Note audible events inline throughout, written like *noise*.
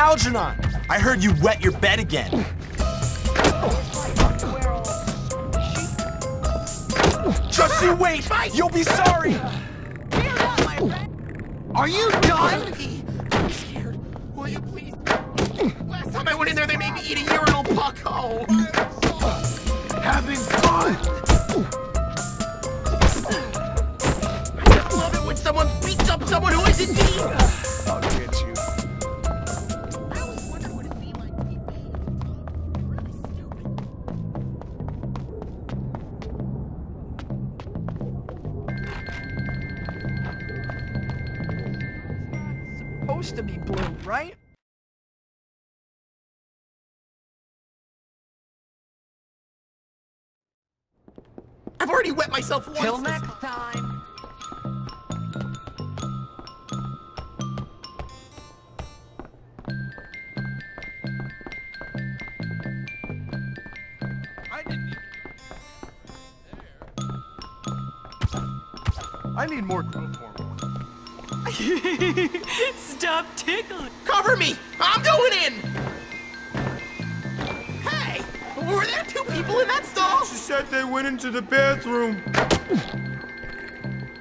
Algernon. I heard you wet your bed again. Just you wait! You'll be sorry! Are you done? I'm scared. Will you please? Last time I went in there, they made me eat a urinal puck. Oh. Having fun! I love it when someone beats up someone who isn't me. Supposed to be blue, right? I've already wet myself once. Till next time. I didn't I need more growth hormone. *laughs* Stop tickling. Cover me! I'm going in! Hey! Were there two people in that stall? She said they went into the bathroom.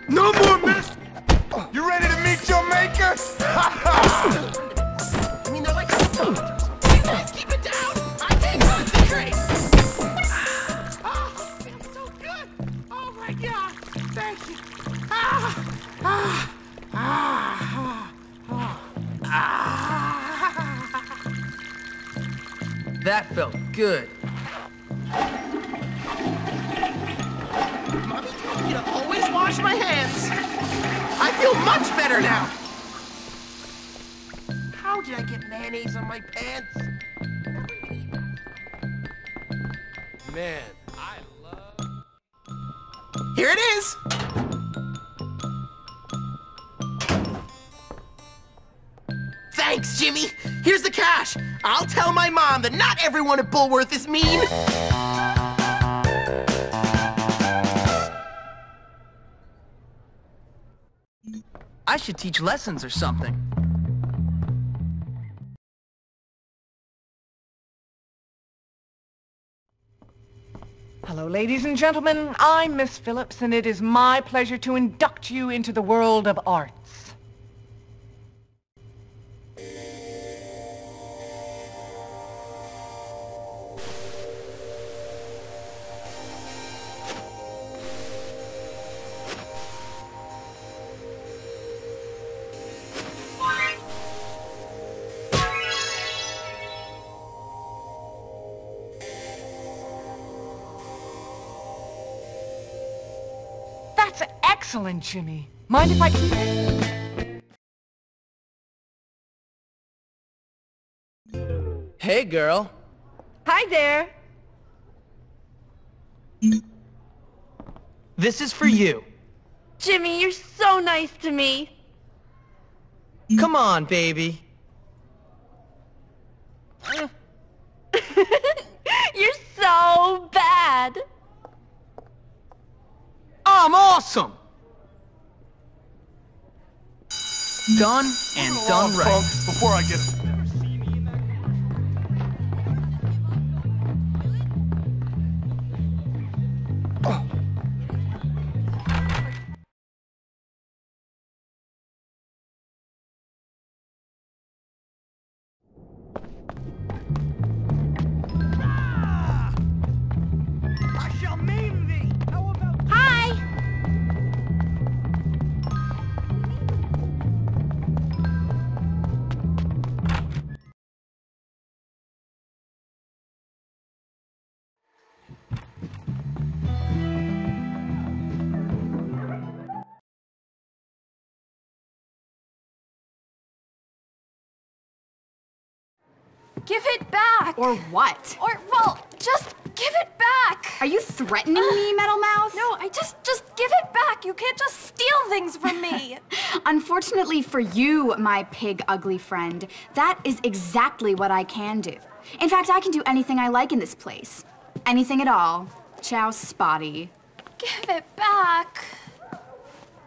No more mess! You ready to meet your maker? *laughs* wash my hands. I feel much better now. How did I get mayonnaise on my pants? Man, I love. Here it is. Thanks, Jimmy. Here's the cash. I'll tell my mom that not everyone at Bullworth is mean. I should teach lessons or something. Hello, ladies and gentlemen. I'm Miss Phillips, and it is my pleasure to induct you into the world of arts. That's excellent, Jimmy. Mind if I... Hey, girl. Hi there. This is for you. Jimmy, you're so nice to me. Come on, baby. You're so bad. I'm awesome. Done and done right. Before I get. Give it back! Or what? Or, well, just give it back! Are you threatening me, Metal Mouth? No, I just, just give it back! You can't just steal things from me! *laughs* Unfortunately for you, my pig ugly friend, that is exactly what I can do. In fact, I can do anything I like in this place. Anything at all. Ciao, Spotty. give it back!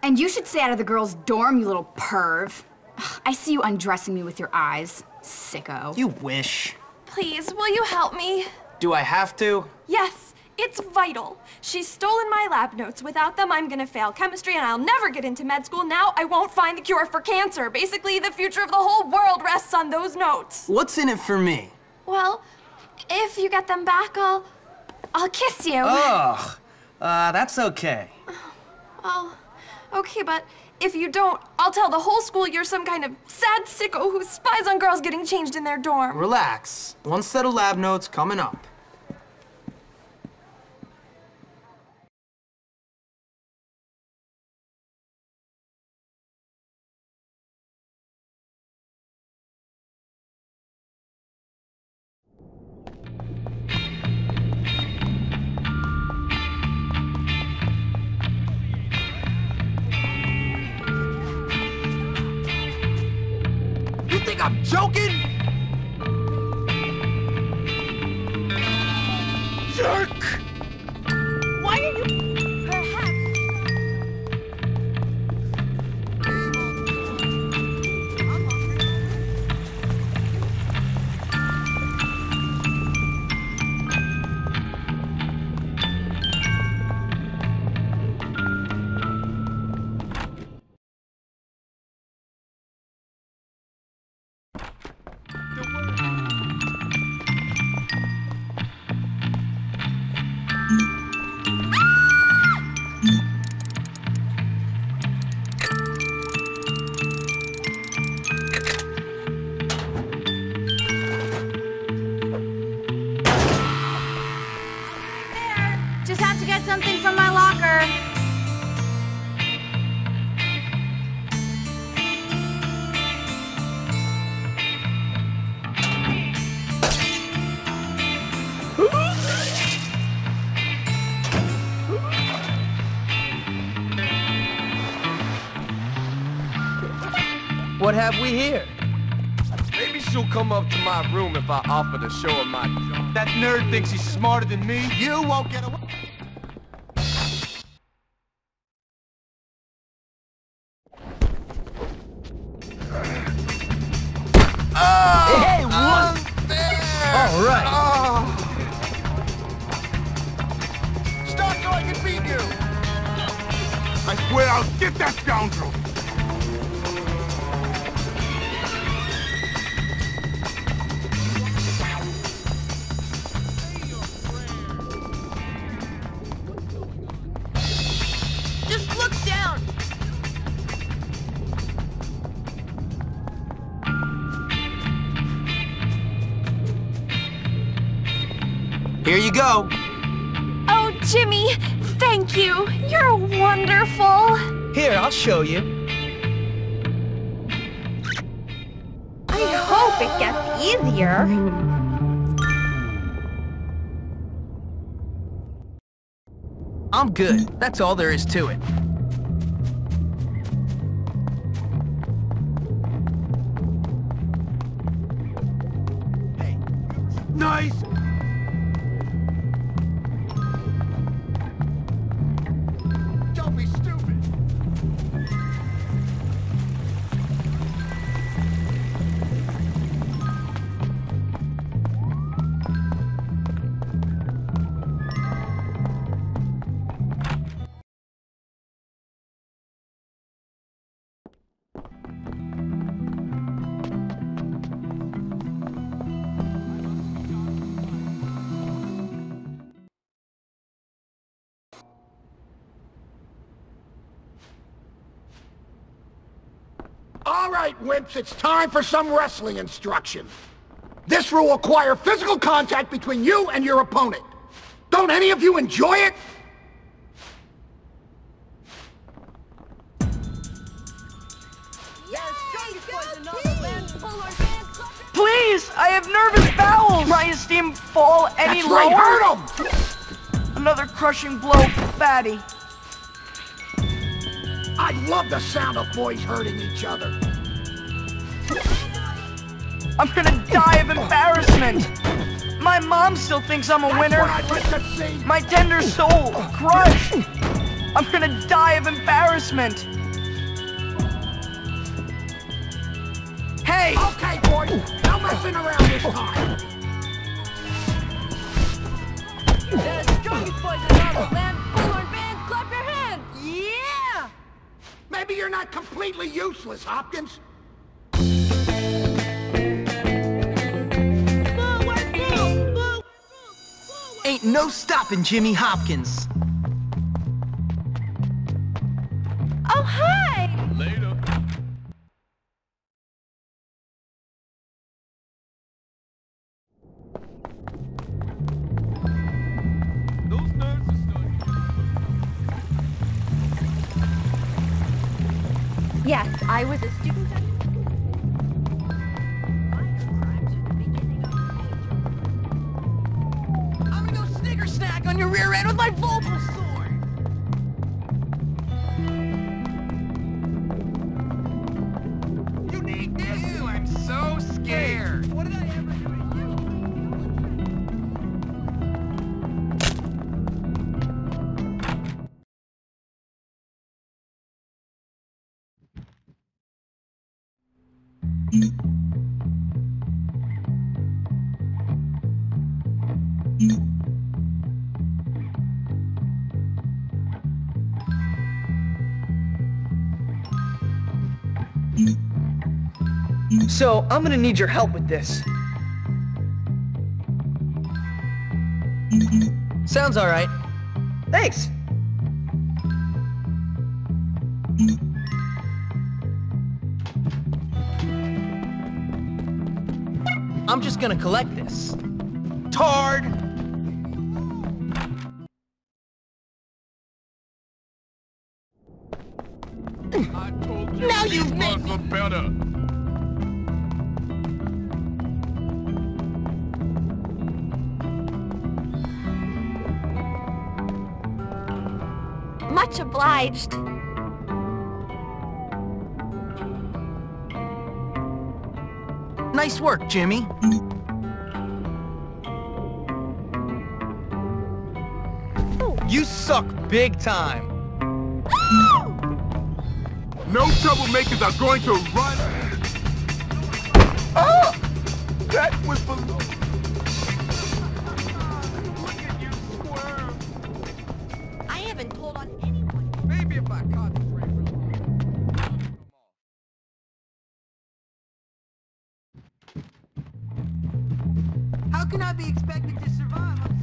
And you should stay out of the girls' dorm, you little perv. I see you undressing me with your eyes. Sicko. You wish. Please, will you help me? Do I have to? Yes, it's vital. She's stolen my lab notes. Without them, I'm gonna fail chemistry and I'll never get into med school. Now I won't find the cure for cancer. Basically, the future of the whole world rests on those notes. What's in it for me? Well, if you get them back, I'll. I'll kiss you. Ugh. Uh, that's okay. Oh, okay, but if you don't, I'll tell the whole school you're some kind of sad sicko who spies on girls getting changed in their dorm. Relax. One set of lab notes coming up. Think I'm joking? Just have to get something from my locker. What have we here? Maybe she'll come up to my room if I offer to show her my job. That nerd thinks he's smarter than me. You won't get away. I swear I'll get that scoundrel! Just look down! Here you go. Oh, Jimmy, thank you. You're wonderful. Here, I'll show you. I hope it gets easier. I'm good. That's all there is to it. All right, wimps, it's time for some wrestling instruction. This will require physical contact between you and your opponent. Don't any of you enjoy it? Please, I have nervous bowels. Trying to see him fall any That's right, lower. hurt him! Another crushing blow Fatty. I love the sound of boys hurting each other. I'm gonna die of embarrassment. My mom still thinks I'm a That's winner. what I'd like to see. My tender soul crushed. I'm gonna die of embarrassment. Hey, Hey! Okay, boys, no messing around this time. The strongest boys in all the land. Bullhorn band, clap your hands. Yeah! Maybe you're not completely useless, Hopkins. Ain't no stopping Jimmy Hopkins. Oh, hi! Later. Those nerds are studying. Yes, I was a student So, I'm gonna need your help with this. Sounds alright. Thanks. I'm just gonna collect this. Tard! Much obliged. Nice work, Jimmy. You suck big time. No troublemakers are going to run. Oh! That was below. How can I be expected to survive?